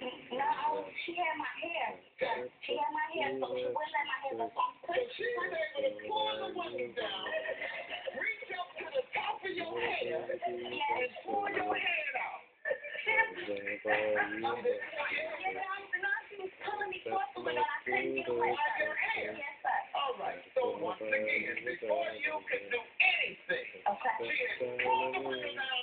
No, she had my hair. She had my hair, so she wouldn't let my hair go. So I'm So she was able to pull the window down, reach up to the top of your head, and pull your hair out. Yeah, but I'm not, she was pulling me forcefully, but I couldn't get away. By your hair. Yes, sir. All right, so once again, before you can do anything, Okay. she had pulled the window down.